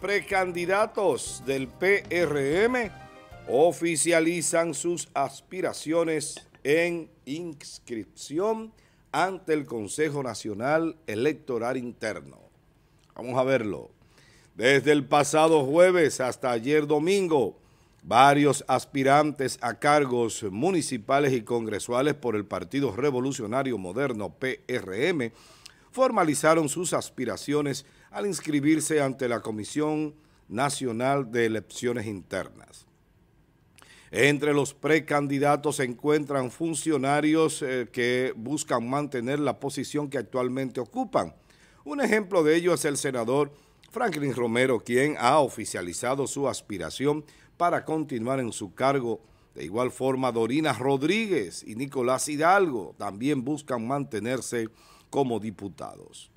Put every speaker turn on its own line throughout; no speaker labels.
Precandidatos del PRM oficializan sus aspiraciones en inscripción ante el Consejo Nacional Electoral Interno. Vamos a verlo. Desde el pasado jueves hasta ayer domingo, varios aspirantes a cargos municipales y congresuales por el Partido Revolucionario Moderno PRM formalizaron sus aspiraciones al inscribirse ante la Comisión Nacional de Elecciones Internas. Entre los precandidatos se encuentran funcionarios eh, que buscan mantener la posición que actualmente ocupan. Un ejemplo de ello es el senador Franklin Romero, quien ha oficializado su aspiración para continuar en su cargo. De igual forma, Dorina Rodríguez y Nicolás Hidalgo también buscan mantenerse como diputados.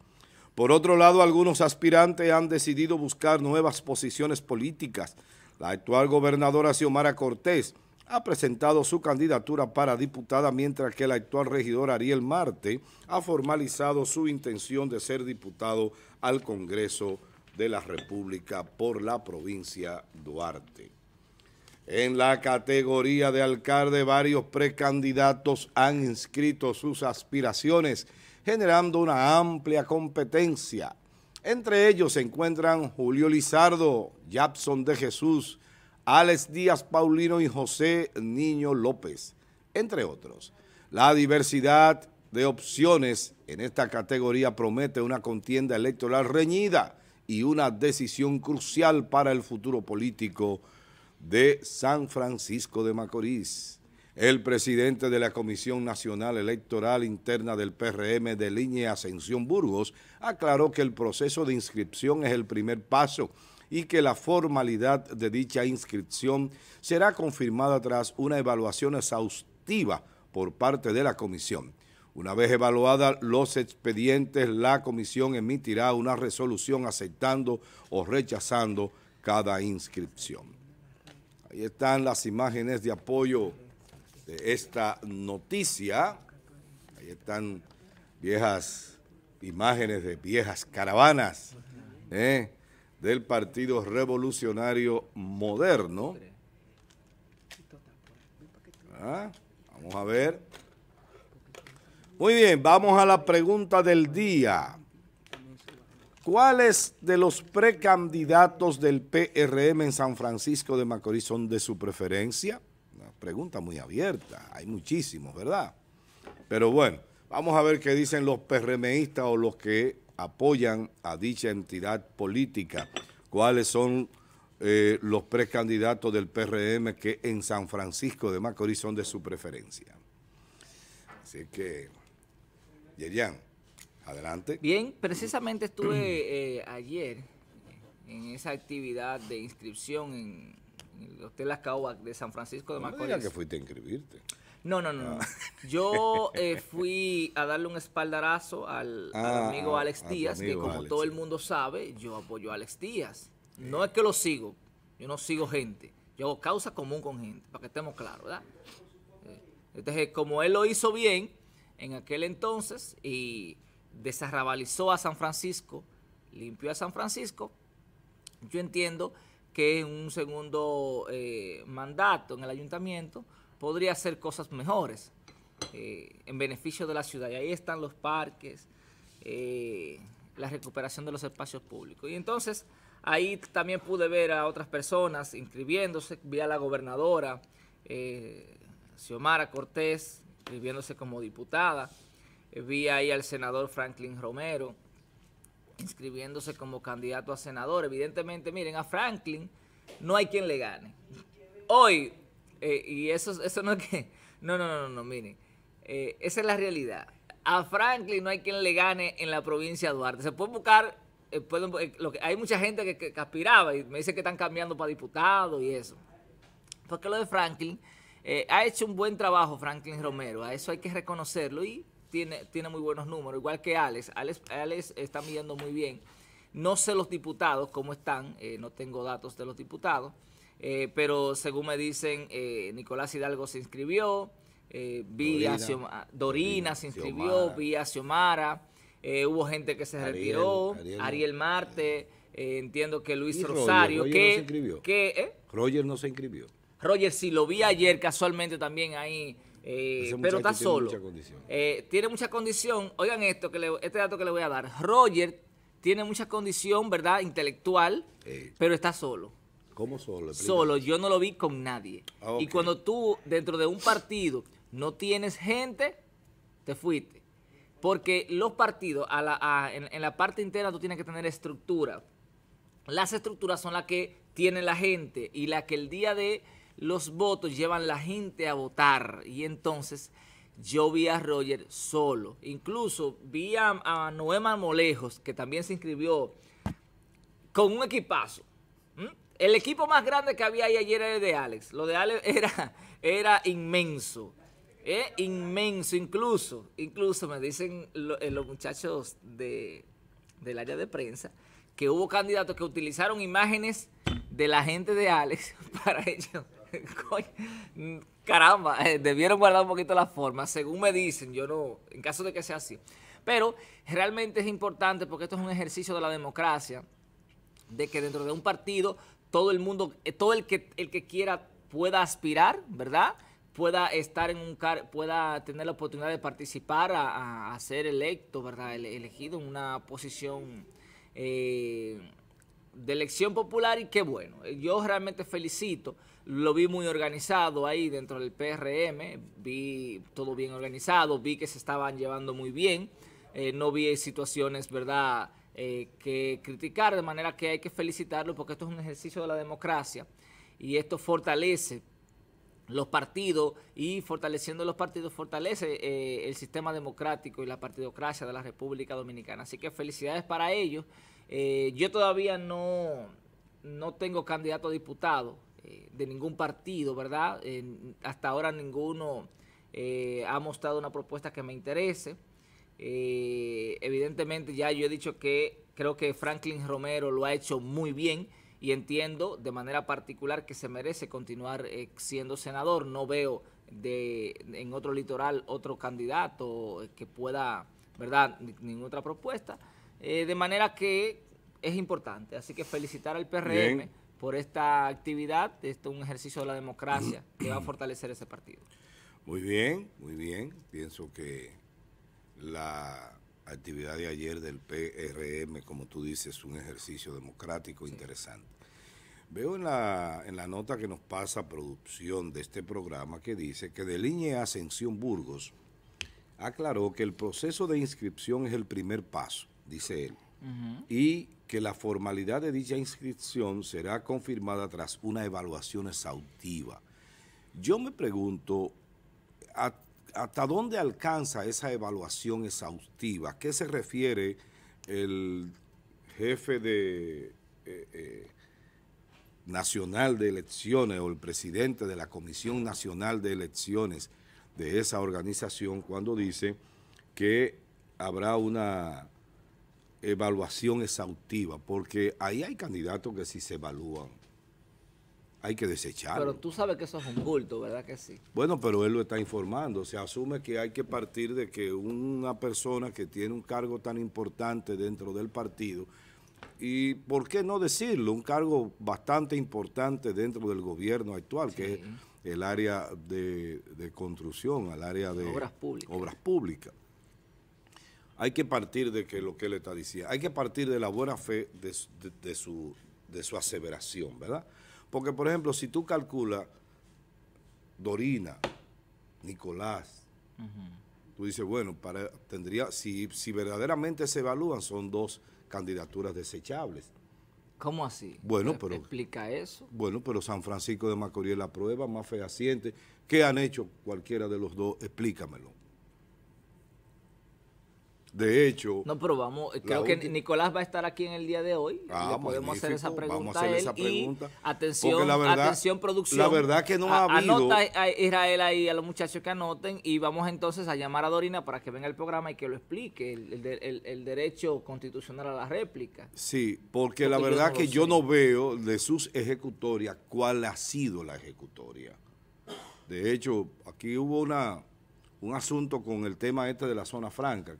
Por otro lado, algunos aspirantes han decidido buscar nuevas posiciones políticas. La actual gobernadora Xiomara Cortés ha presentado su candidatura para diputada, mientras que el actual regidor Ariel Marte ha formalizado su intención de ser diputado al Congreso de la República por la provincia Duarte. En la categoría de alcalde, varios precandidatos han inscrito sus aspiraciones generando una amplia competencia. Entre ellos se encuentran Julio Lizardo, Japson de Jesús, Alex Díaz Paulino y José Niño López, entre otros. La diversidad de opciones en esta categoría promete una contienda electoral reñida y una decisión crucial para el futuro político de San Francisco de Macorís. El presidente de la Comisión Nacional Electoral Interna del PRM de Línea Ascensión Burgos aclaró que el proceso de inscripción es el primer paso y que la formalidad de dicha inscripción será confirmada tras una evaluación exhaustiva por parte de la comisión. Una vez evaluadas los expedientes, la comisión emitirá una resolución aceptando o rechazando cada inscripción. Ahí están las imágenes de apoyo de esta noticia. Ahí están viejas imágenes de viejas caravanas ¿eh? del Partido Revolucionario Moderno. Ah, vamos a ver. Muy bien, vamos a la pregunta del día. ¿Cuáles de los precandidatos del PRM en San Francisco de Macorís son de su preferencia? Pregunta muy abierta, hay muchísimos, ¿verdad? Pero bueno, vamos a ver qué dicen los PRMistas o los que apoyan a dicha entidad política, cuáles son eh, los precandidatos del PRM que en San Francisco de Macorís son de su preferencia. Así que, Yerian, adelante.
Bien, precisamente estuve eh, ayer en esa actividad de inscripción en el Hotel Las de San Francisco de Macorís.
No que fuiste a inscribirte.
No, no, no. Ah. Yo eh, fui a darle un espaldarazo al, ah, amigo Alex Díaz, que como todo el mundo sabe, yo apoyo a Alex Díaz. No es que lo sigo, yo no sigo gente. Yo hago causa común con gente, para que estemos claros, ¿verdad? Eh, entonces, como él lo hizo bien en aquel entonces y desarrabalizó a San Francisco, limpió a San Francisco, yo entiendo que un segundo eh, mandato en el ayuntamiento podría hacer cosas mejores eh, en beneficio de la ciudad. Y ahí están los parques, eh, la recuperación de los espacios públicos. Y entonces ahí también pude ver a otras personas inscribiéndose, vi a la gobernadora Xiomara Cortés inscribiéndose como diputada, vi ahí al senador Franklin Romero, inscribiéndose como candidato a senador. Evidentemente, miren, a Franklin no hay quien le gane. Hoy, eh, y eso, eso no es que... No, no, no, no, miren. Eh, esa es la realidad. A Franklin no hay quien le gane en la provincia de Duarte. Se puede buscar... Eh, lo que, hay mucha gente que, aspiraba y me dice que están cambiando para diputado y eso. Porque lo de Franklin... ha hecho un buen trabajo Franklin Romero. A eso hay que reconocerlo y tiene, tiene muy buenos números, igual que Alex. Alex, Alex está midiendo muy bien. No sé los diputados cómo están, eh, no tengo datos de los diputados, eh, pero según me dicen, eh, Nicolás Hidalgo se inscribió, Dorina, Dorina, se inscribió, Vía Xiomara, hubo gente que se retiró, Ariel, Marte, eh, entiendo que Luis. Rosario,
¿Roger
que,
no se
que ¿eh?
Roger no se inscribió.
Roger sí lo vi ayer casualmente también ahí, eh, pero está
tiene
solo.
mucha.
Eh, tiene mucha condición. Oigan esto, que le- este dato que le voy a dar. Roger tiene mucha condición, ¿verdad? Intelectual,
Eh.
pero está solo.
¿Cómo solo? Explícame.
Solo, yo no lo vi con nadie.
Ah.
Y cuando tú dentro de un partido no tienes gente, te fuiste. Porque los partidos, a la- a- en, en la parte interna tú tienes que tener estructura. Las estructuras son las que tiene la gente y la que el día de los votos llevan la gente a votar. Y entonces yo vi a Roger solo. Incluso vi a, a Noé que también se inscribió con un equipazo. ¿m? El equipo más grande que había ahí ayer era el de Alex. Lo de Alex era, era inmenso. Inmenso, incluso. Incluso me dicen eh, los muchachos de, del área de prensa que hubo candidatos que utilizaron imágenes de la gente de Alex para ellos. Caramba, eh, debieron guardar un poquito la forma, según me dicen, yo no, en caso de que sea así. Pero realmente es importante porque esto es un ejercicio de la democracia de que dentro de un partido todo el mundo, eh, todo el que el que quiera pueda aspirar, ¿verdad? Pueda estar en un car pueda tener la oportunidad de participar a ser electo, ¿verdad? Ele- elegido en una posición eh, de elección popular y qué bueno. Yo realmente felicito, lo vi muy organizado ahí dentro del PRM, vi todo bien organizado, vi que se estaban llevando muy bien, eh, no vi situaciones, ¿verdad?, eh, que criticar, de manera que hay que felicitarlo porque esto es un ejercicio de la democracia y esto fortalece los partidos y fortaleciendo los partidos fortalece eh, el sistema democrático y la partidocracia de la República Dominicana. Así que felicidades para ellos. Eh, yo todavía no, no tengo candidato a diputado eh, de ningún partido, ¿verdad? Hasta ahora ninguno eh, ha mostrado una propuesta que me interese. Eh, evidentemente ya yo he dicho que creo que Franklin Romero lo ha hecho muy bien y entiendo de manera particular que se merece continuar siendo senador. No veo de, en otro litoral otro candidato que pueda, ¿verdad?, Ni- ninguna otra propuesta. De manera que es importante. Así que felicitar al PRM. Por esta actividad. Esto es un ejercicio de la democracia que va a fortalecer ese partido.
Muy bien, muy bien. Pienso que la actividad de ayer del PRM, como tú dices, es un ejercicio democrático interesante. Veo en la, en la nota que nos pasa producción de este programa que dice que de línea Ascensión Burgos aclaró que el proceso de inscripción es el primer paso, dice él, y que la formalidad de dicha inscripción será confirmada tras una evaluación exhaustiva. Yo me pregunto, ¿a- ¿hasta dónde alcanza esa evaluación exhaustiva? ¿A qué se refiere el jefe de eh, eh, nacional de elecciones o el presidente de la Comisión Nacional de Elecciones de esa organización cuando dice que habrá una evaluación exhaustiva? Porque ahí hay candidatos que si se evalúan hay que desecharlos.
Pero tú sabes que eso es un bulto, ¿verdad que sí?
Bueno, pero él lo está informando. Se asume que hay que partir de que una persona que tiene un cargo tan importante dentro del partido, y por qué no decirlo, un cargo bastante importante dentro del gobierno actual, que es el área de, de construcción, el área de
Obras públicas.
obras públicas. Hay que partir de que lo que él está diciendo, hay que partir de la buena fe de, su- de- de su, de su aseveración, ¿verdad? Porque, por ejemplo, si tú calculas Dorina, Nicolás. Tú dices, bueno, para, tendría, si, si verdaderamente se evalúan, son dos candidaturas desechables.
¿Cómo así?
Bueno,
Eh,
pero-
Explica eso.
Bueno, pero San Francisco de Macorís es la prueba más fehaciente. ¿Qué han hecho cualquiera de los dos? Explícamelo. De hecho,
No, pero vamos, creo que Nicolás va a estar aquí en el día de hoy.
Ah,
Le podemos hacer esa pregunta
Vamos a hacer esa pregunta.
Y atención,
Porque la verdad-
atención, producción.
la verdad que no ha
A-
habido-
Anota a Israel ahí, a los muchachos que anoten, y vamos entonces a llamar a Dorina para que venga al programa y que lo explique, el, el de- el- el derecho constitucional a la réplica.
sí, porque,
Porque
la
yo
verdad
no
que yo no veo de sus ejecutorias cuál ha sido la ejecutoria. De hecho, aquí hubo una un asunto con el tema este de la zona franca.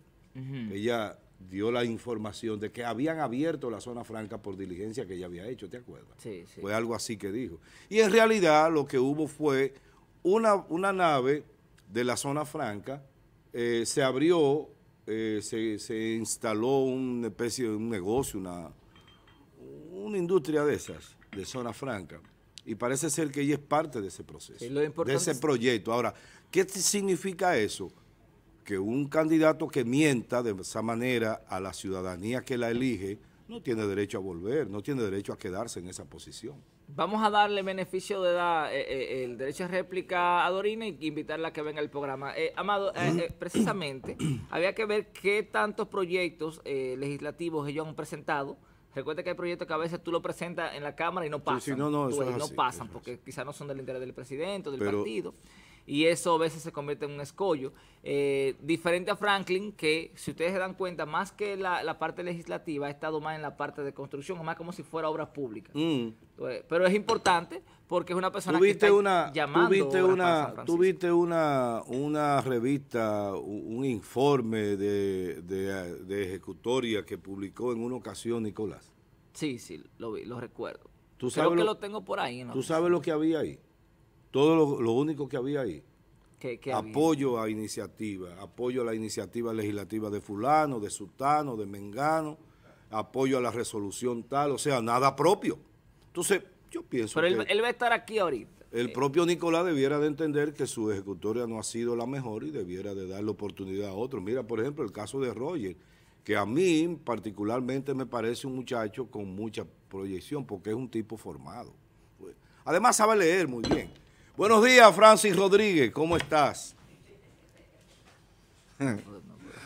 Ella dio la información de que habían abierto la zona franca por diligencia que ella había hecho, ¿te acuerdas?
Sí, sí.
Fue algo así que dijo. Y en realidad lo que hubo fue una, una nave de la zona franca, eh, se abrió, eh, se, se instaló una especie de un negocio, una, una industria de esas, de zona franca. Y parece ser que ella es parte de ese proceso,
Sí, lo
de ese
es-
proyecto. Ahora, ¿qué significa eso? Que un candidato que mienta de esa manera a la ciudadanía que la elige no tiene derecho a volver, no tiene derecho a quedarse en esa posición.
Vamos a darle beneficio de dar eh, eh, el derecho a réplica a Dorina y invitarla a que venga al programa. Eh, Amado, eh, eh, precisamente, había que ver qué tantos proyectos legislativos ellos han presentado. Recuerda que hay proyectos que a veces tú lo presentas en la Cámara y no pasan.
sí, no, no,
Tú
es
no
así,
pasan porque quizás no son del interés del presidente o del
Pero-
partido. Y eso a veces se convierte en un escollo. Eh, diferente a Franklin, que si ustedes se dan cuenta, más que la, la parte legislativa, ha estado más en la parte de construcción, más como si fuera obras públicas.
Mm.
Eh, Pero es importante porque es una persona que está
una,
llamando
tuviste una, tuviste una, una revista, un, un informe de, de, de ejecutoria que publicó en una ocasión Nicolás.
Sí, sí, lo vi, lo recuerdo.
¿Tú
Creo
sabes
que
lo-
lo, tengo por ahí. ¿no?
¿Tú sabes lo que había ahí? Todo lo, lo único que había ahí.
Que- que había.
apoyo a iniciativa, apoyo a la iniciativa legislativa de fulano, de sultano, de mengano, apoyo a la resolución tal, o sea, nada propio. Entonces, yo pienso
Pero él,
que
él va a estar aquí ahorita.
el propio Nicolás debiera de entender que su ejecutoria no ha sido la mejor y debiera de darle oportunidad a otros. Mira, por ejemplo, el caso de Roger, que a mí particularmente me parece un muchacho con mucha proyección porque es un tipo formado. Además sabe leer muy bien. Buenos días, Francis Rodríguez, ¿cómo estás?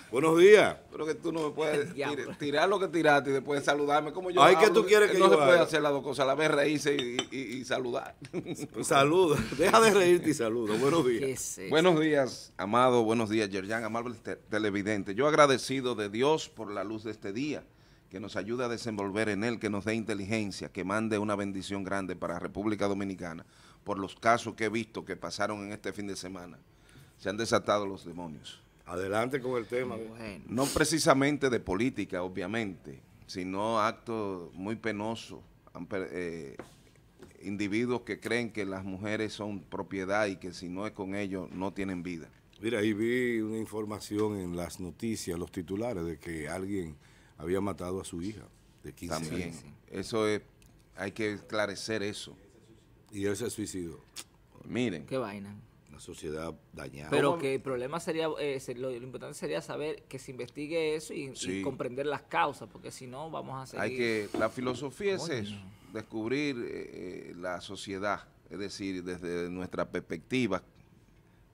Buenos días.
Pero que tú no me puedes tir- tirar lo que tiraste y después saludarme como yo
Ay, ¿qué
hablo.
tú quieres que
no
yo
se puede
haga?
hacer las dos cosas, a la vez reírse y, y- y saludar.
Saludos, deja de reírte y saludos. Buenos
¿Qué
días.
es
buenos días, amado, buenos días, Yerjan, amable te- televidente. Yo agradecido de Dios por la luz de este día, que nos ayude a desenvolver en él, que nos dé inteligencia, que mande una bendición grande para República Dominicana por los casos que he visto que pasaron en este fin de semana. Se han desatado los demonios.
Adelante con el tema.
Bueno,
No precisamente de política, obviamente, sino actos muy penosos. Eh, individuos que creen que las mujeres son propiedad y que si no es con ellos no tienen vida.
Mira, ahí vi una información en las noticias, los titulares, de que alguien había matado a su hija de 15
También.
años.
Eso es, hay que esclarecer eso.
Y él se suicidó.
Miren,
qué vaina.
Una sociedad dañada.
Pero que el problema sería, eh, lo, lo importante sería saber que se investigue eso y, comprender las causas, porque si no vamos a seguir.
hay que, la filosofía es eso, descubrir eh, eh, la sociedad, es decir, desde nuestra perspectiva,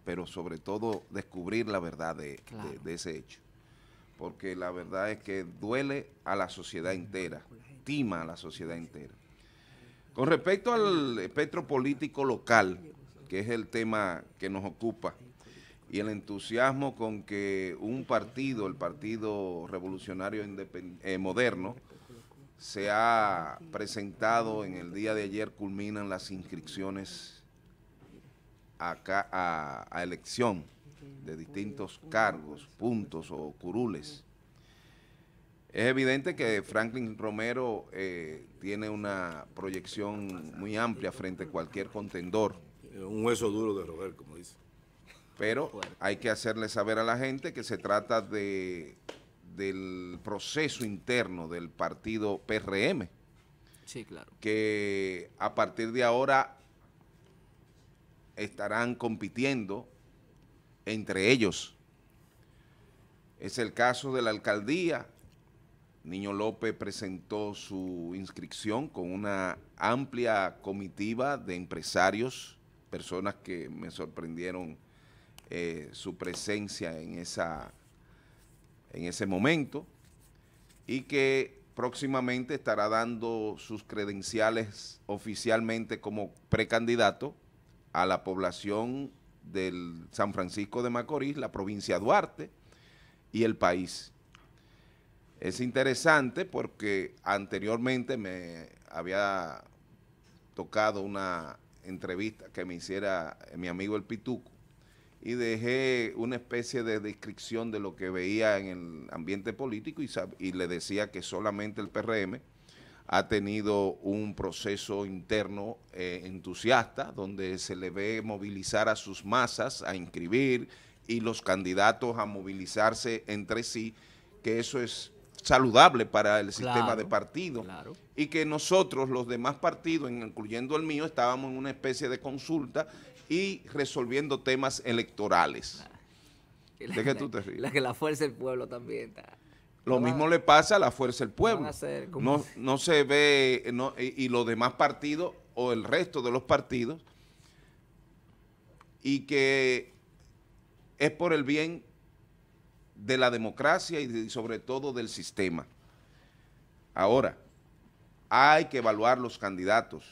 pero sobre todo descubrir la verdad de, de-
Claro.
de ese hecho. Porque la verdad es que duele a la sociedad entera, tima a la sociedad entera. Con respecto al espectro político local, que es el tema que nos ocupa, y el entusiasmo con que un partido, el Partido Revolucionario Independ- eh, Moderno, se ha presentado en el día de ayer, culminan las inscripciones acá a, a elección de distintos cargos, puntos o curules. Es evidente que Franklin Romero eh, tiene una proyección muy amplia frente a cualquier contendor,
Un hueso duro de roer, como dice.
pero hay que hacerle saber a la gente que se trata de del proceso interno del partido PRM,
Sí, claro.
que a partir de ahora estarán compitiendo entre ellos. Es el caso de la alcaldía. Niño López presentó su inscripción con una amplia comitiva de empresarios, personas que me sorprendieron eh, su presencia en, esa, en ese momento y que próximamente estará dando sus credenciales oficialmente como precandidato a la población del San Francisco de Macorís, la provincia Duarte y el país. Es interesante porque anteriormente me había tocado una entrevista que me hiciera mi amigo el Pituco y dejé una especie de descripción de lo que veía en el ambiente político y, y le decía que solamente el PRM ha tenido un proceso interno eh, entusiasta donde se le ve movilizar a sus masas, a inscribir y los candidatos a movilizarse entre sí, que eso es saludable para el sistema de partido y que nosotros, los demás partidos, incluyendo el mío, estábamos en una especie de consulta y resolviendo temas electorales.
¿De qué tú te ríes? La que la fuerza del pueblo también está.
Lo mismo le pasa a la fuerza del pueblo. No, no se ve, y, y los demás partidos o el resto de los partidos, y que es por el bien de la democracia y sobre todo del sistema. Ahora, hay que evaluar los candidatos.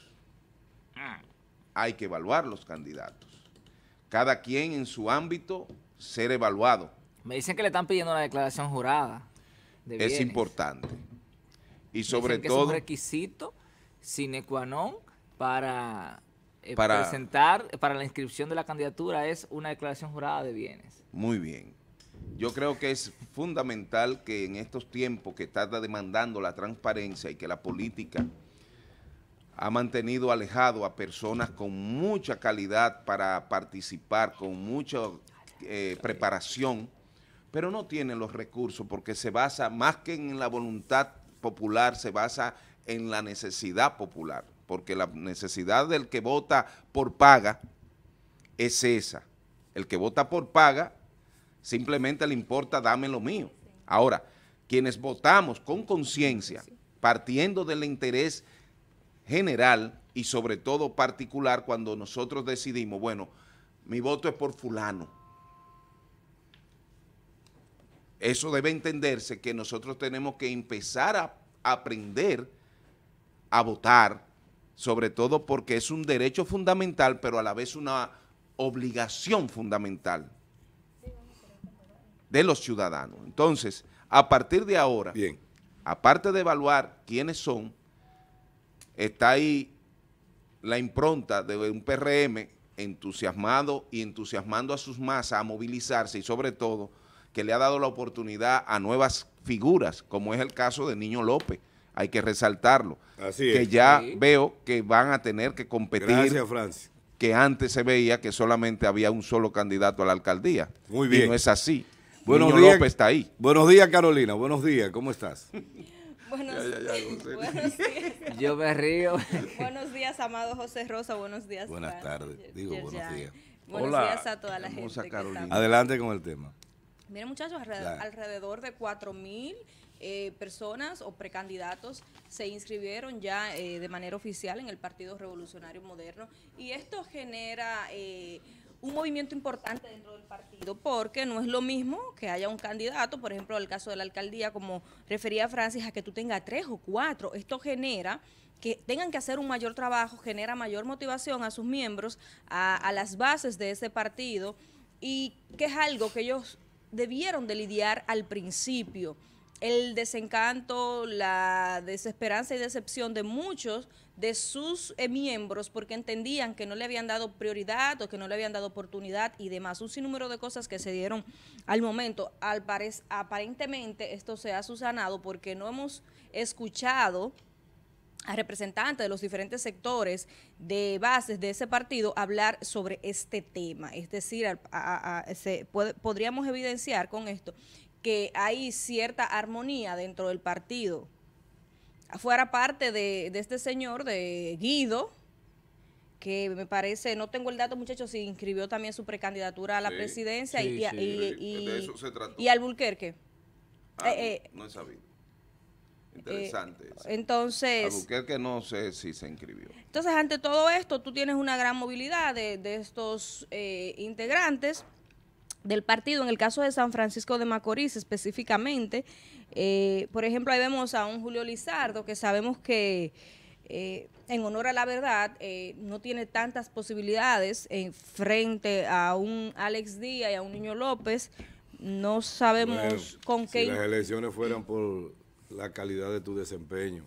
Hay que evaluar los candidatos. Cada quien en su ámbito ser evaluado.
Me dicen que le están pidiendo una declaración jurada.
Es importante. Y sobre todo... Es
un requisito sine qua non para, eh, para presentar, para la inscripción de la candidatura es una declaración jurada de bienes.
Muy bien. Yo creo que es fundamental que en estos tiempos que está demandando la transparencia y que la política ha mantenido alejado a personas con mucha calidad para participar, con mucha eh, preparación, pero no tienen los recursos porque se basa, más que en la voluntad popular, se basa en la necesidad popular, porque la necesidad del que vota por paga es esa. El que vota por paga simplemente le importa dame lo mío. Ahora, quienes votamos con conciencia, partiendo del interés general y sobre todo particular cuando nosotros decidimos, bueno, mi voto es por fulano. Eso debe entenderse que nosotros tenemos que empezar a aprender a votar, sobre todo porque es un derecho fundamental, pero a la vez una obligación fundamental de los ciudadanos. Entonces, a partir de ahora, Bien. aparte de evaluar quiénes son, está ahí la impronta de un PRM entusiasmado y entusiasmando a sus masas a movilizarse y sobre todo que le ha dado la oportunidad a nuevas figuras, como es el caso de Niño López, hay que resaltarlo, Así que ya veo que van a tener que competir.
Gracias, Francis.
Que antes se veía que solamente había un solo candidato a la alcaldía. Muy bien. Y no es así.
Buenos días, López está ahí. Buenos días, Carolina. Buenos días. ¿Cómo estás?
Buenos, días.
Yo me río.
buenos días, amado José Rosa. Buenos días.
Buenas tardes. Digo, buenos días.
Buenos días a toda la gente.
Carolina. Adelante con el tema.
Miren, muchachos, alrededor, de 4 mil eh, personas o precandidatos se inscribieron ya eh, de manera oficial en el Partido Revolucionario Moderno y esto genera... Eh, un movimiento importante dentro del partido, porque no es lo mismo que haya un candidato, por ejemplo, el caso de la alcaldía, como refería Francis, a que tú tengas tres o cuatro. Esto genera que tengan que hacer un mayor trabajo, genera mayor motivación a sus miembros, a, a las bases de ese partido, y que es algo que ellos debieron de lidiar al principio el desencanto, la desesperanza y decepción de muchos de sus eh, miembros porque entendían que no le habían dado prioridad o que no le habían dado oportunidad y demás. Un sinnúmero de cosas que se dieron al momento. Al aparentemente esto se ha susanado porque no hemos escuchado a representantes de los diferentes sectores de bases de ese partido hablar sobre este tema. Es decir, podríamos evidenciar con esto que hay cierta armonía dentro del partido. Fuera parte de, este señor, de Guido, que me parece, no tengo el dato muchachos, si inscribió también su precandidatura a la presidencia y, y, y, y, al Bulquerque.
Ah, eh, eh, no, he sabido. Interesante.
Eh, entonces...
Bulquerque no sé si se inscribió.
Entonces, ante todo esto, tú tienes una gran movilidad de, de estos integrantes del partido, en el caso de San Francisco de Macorís específicamente, eh, por ejemplo, ahí vemos a un Julio Lizardo que sabemos que eh, en honor a la verdad eh, no tiene tantas posibilidades en frente a un Alex Díaz y a un Niño López. No sabemos con qué...
Si las elecciones fueran por la calidad de tu desempeño.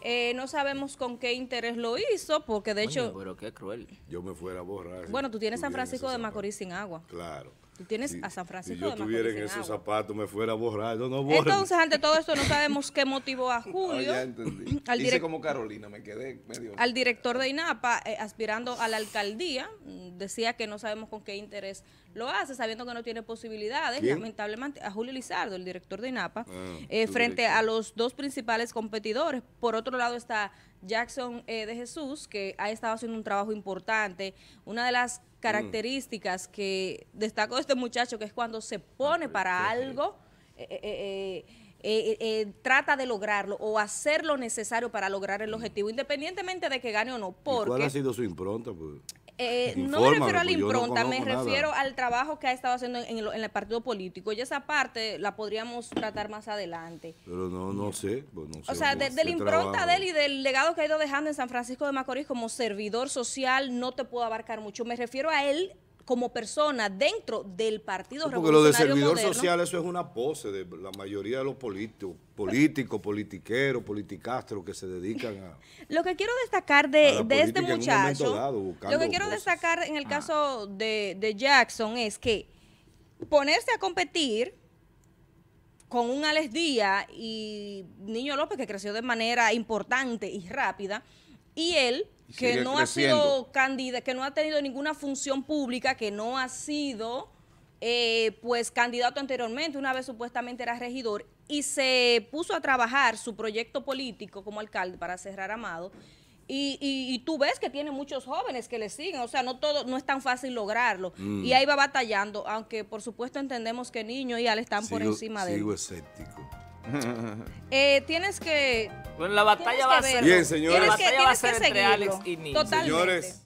Eh, no sabemos con qué interés lo hizo, porque de hecho...
pero qué cruel.
Yo me fuera a borrar.
Bueno, tú tienes San Francisco de Macorís sin agua.
Claro.
Tú tienes a San Francisco
si yo tuviera en esos zapatos, me fuera a borrar. No, no
Entonces, ante todo esto, no sabemos qué motivó a Julio.
ya entendí. Al Hice como Carolina, me quedé medio.
Al director de INAPA, eh, aspirando a la alcaldía, mm, decía que no sabemos con qué interés lo hace, sabiendo que no tiene posibilidades. Lamentablemente, a Julio Lizardo, el director de INAPA, ah, eh, frente a los dos principales competidores. Por otro lado está Jackson eh, de Jesús, que ha estado haciendo un trabajo importante. Una de las características que destacó este muchacho, que es cuando se pone para algo, eh, eh, trata de lograrlo o hacer lo necesario para lograr el objetivo, independientemente de que gane o no. Porque,
¿Cuál ha sido su impronta? Pues?
Eh, no me refiero a la impronta, me refiero al trabajo que ha estado haciendo en, el partido político. Y esa parte la podríamos tratar más adelante.
Pero no, no sé.
Pues o sea, de, la impronta de él y del legado que ha ido dejando en San Francisco de Macorís como servidor social, no te puedo abarcar mucho. Me refiero a él como persona dentro del Partido
Porque lo de servidor social, eso es una pose de la mayoría de los políticos, políticos, politiqueros, politicastros que se dedican a...
Lo que quiero destacar de, este muchacho, lo que quiero destacar en el ah. caso de, Jackson es que ponerse a competir con un Alex Díaz y Niño López, que creció de manera importante y rápida, y él que no ha sido candidato, que no ha tenido ninguna función pública, que no ha sido eh, pues candidato anteriormente, una vez supuestamente era regidor, y se puso a trabajar su proyecto político como alcalde para cerrar Amado. Y, y, tú ves que tiene muchos jóvenes que le siguen, o sea, no todo, no es tan fácil lograrlo. Mm. Y ahí va batallando, aunque por supuesto entendemos que niño y Al están por encima de él.
Sigo escéptico.
Eh, tienes que.
Bueno, la batalla va a ser.
Bien, señores.
La batalla va a ser entre Alex y Niño.
Totalmente. Señores.